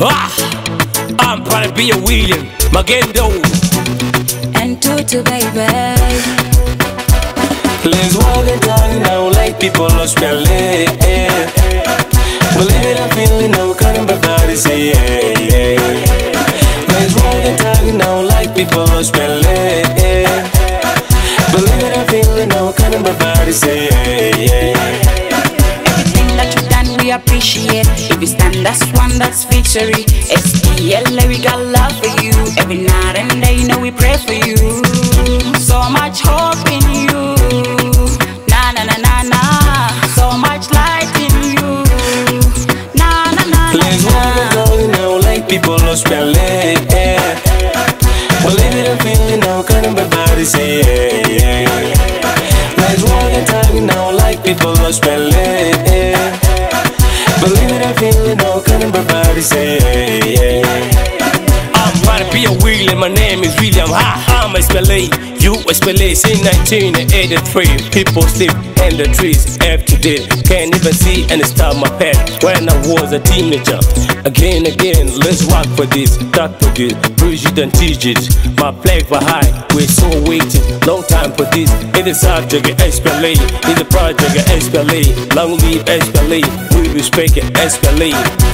Ah, I'm proud to be a William Magendo. And Tutu, Beibe. Let's walk and talk now like people lost their leg. Believe it, I'm feeling no kind of body say yeah, yeah. Let's walk and talk now like people lost their leg. Believe it, I'm feeling no kind of body say yeah. Appreciate. If you stand as one, that's victory. SPLA, we got love for you. Every night and day, you know we pray for you. So much hope in you. Na na na na na. So much light in you. Na na na na Let's na. talk now like people lost their leg. Believe it, I'm feeling no kind of body say yeah, yeah. Let's walk and talk now like people lost their leg. I'm proud to be a William. My name is William. Ha, I'm a SPLA. You SPLA since 1983. People sleep in the trees every day. Can't even see any star my pet when I was a teenager. Again, again, let's rock for this. Talk for this. President teach it. My flag for high. We're so waiting. Long time for this. It is our jugger SPLA. It's a project SPLA. Long live SPLA. We respect it SPLA.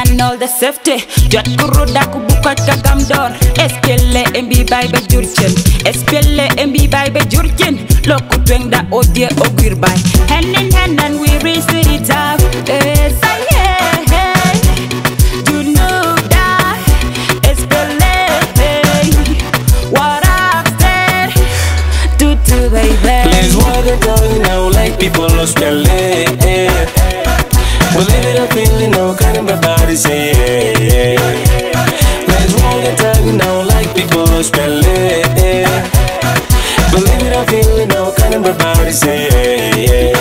and all the safety. Jot kuruda kubukat kagamdor SPLA MB bay be jurchen SPLA MB bay be jurchen Loku tweng da odie ogwir bay Hand in hand and we What I've said Tutu Beibe. Let's and talk now like people lost their leg. say yeah, yeah. Let's roll the tongue now like people spell it yeah. Believe it or feel it now, kind of everybody say yeah, yeah.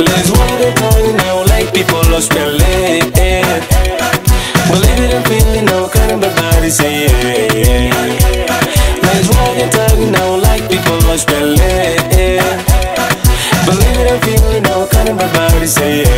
Let's roll the tongue now like people spell it yeah. Believe it or feel it no kind of everybody say yeah, yeah. Let's roll the tongue now like people spell it yeah. Believe it or feel it no kind of everybody say yeah.